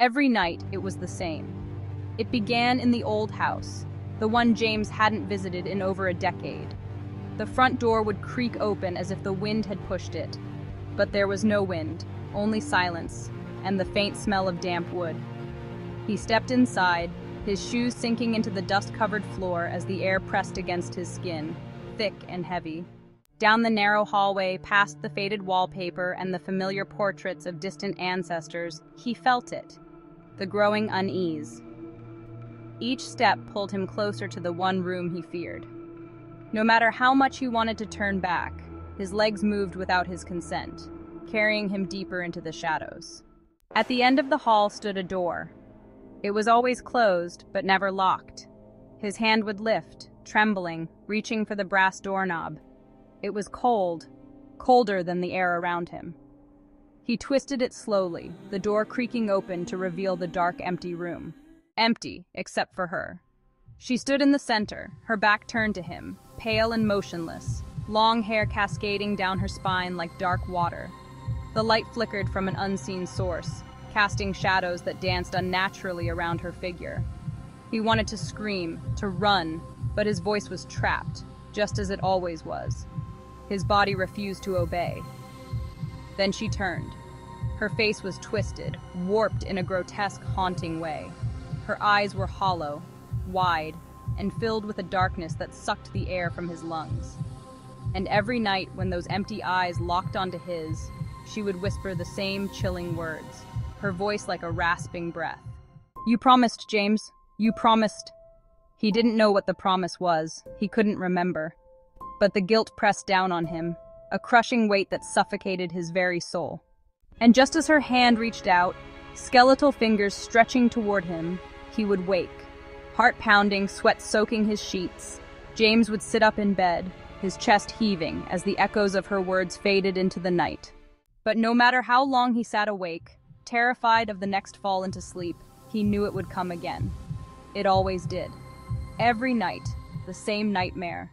Every night, it was the same. It began in the old house, the one James hadn't visited in over a decade. The front door would creak open as if the wind had pushed it. But there was no wind, only silence, and the faint smell of damp wood. He stepped inside, his shoes sinking into the dust-covered floor as the air pressed against his skin, thick and heavy. Down the narrow hallway, past the faded wallpaper and the familiar portraits of distant ancestors, he felt it the growing unease. Each step pulled him closer to the one room he feared. No matter how much he wanted to turn back, his legs moved without his consent, carrying him deeper into the shadows. At the end of the hall stood a door. It was always closed, but never locked. His hand would lift, trembling, reaching for the brass doorknob. It was cold, colder than the air around him. He twisted it slowly, the door creaking open to reveal the dark, empty room. Empty, except for her. She stood in the center, her back turned to him, pale and motionless, long hair cascading down her spine like dark water. The light flickered from an unseen source, casting shadows that danced unnaturally around her figure. He wanted to scream, to run, but his voice was trapped, just as it always was. His body refused to obey. Then she turned. Her face was twisted, warped in a grotesque, haunting way. Her eyes were hollow, wide, and filled with a darkness that sucked the air from his lungs. And every night when those empty eyes locked onto his, she would whisper the same chilling words, her voice like a rasping breath. You promised, James. You promised. He didn't know what the promise was. He couldn't remember. But the guilt pressed down on him, a crushing weight that suffocated his very soul. And just as her hand reached out, skeletal fingers stretching toward him, he would wake. Heart pounding, sweat soaking his sheets, James would sit up in bed, his chest heaving as the echoes of her words faded into the night. But no matter how long he sat awake, terrified of the next fall into sleep, he knew it would come again. It always did. Every night, the same nightmare,